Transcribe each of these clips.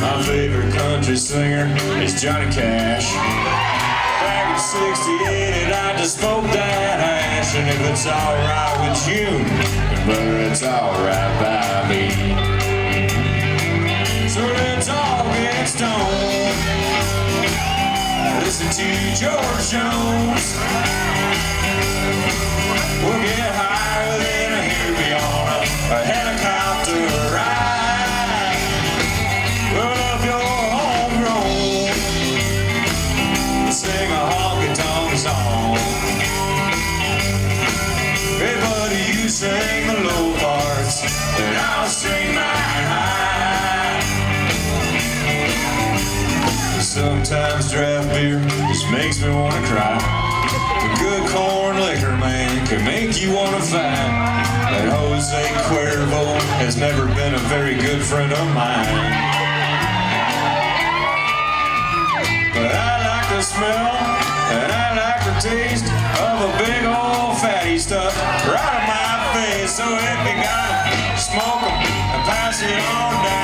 My favorite country singer is Johnny Cash. Back in '68, I just smoked that hash, and if it's alright with you, then it's alright by me. To George Jones. We'll get higher than a hippie on a, a helicopter ride. Run up your homegrown. Sing a honky tonk song. Hey buddy, you sing the low parts, and I'll sing Sometimes draft beer just makes me wanna cry. A good corn liquor, man, can make you wanna fight. But Jose Cuervo has never been a very good friend of mine. But I like the smell and I like the taste of a big old fatty stuff right in my face. So if you gotta smoke 'em and pass it on down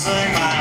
sing my